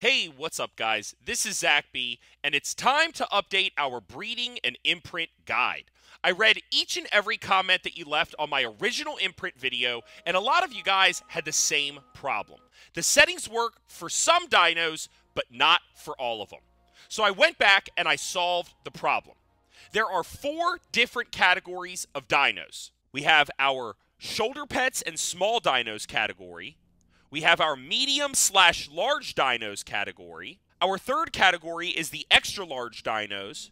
Hey, what's up, guys? This is Zach B, and it's time to update our breeding and imprint guide. I read each and every comment that you left on my original imprint video, and a lot of you guys had the same problem. The settings work for some dinos, but not for all of them. So I went back and I solved the problem. There are four different categories of dinos. We have our shoulder pets and small dinos category, we have our medium slash large dinos category. Our third category is the extra large dinos.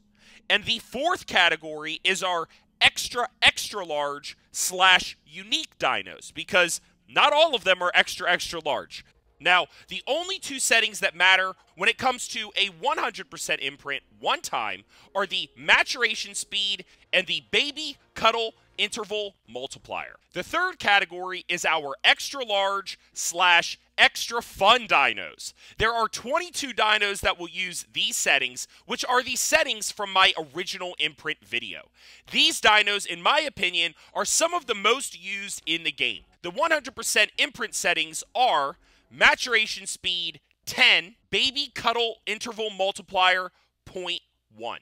And the fourth category is our extra, extra large slash unique dinos because not all of them are extra, extra large. Now, the only two settings that matter when it comes to a 100% imprint one time are the maturation speed and the baby cuddle interval multiplier. The third category is our extra large slash extra fun dinos. There are 22 dinos that will use these settings, which are the settings from my original imprint video. These dinos, in my opinion, are some of the most used in the game. The 100% imprint settings are maturation speed 10, baby cuddle interval multiplier 0.1.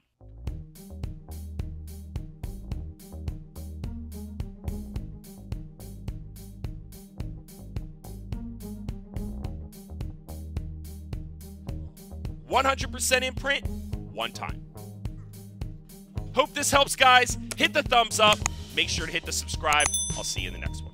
100% imprint, one time. Hope this helps, guys. Hit the thumbs up. Make sure to hit the subscribe. I'll see you in the next one.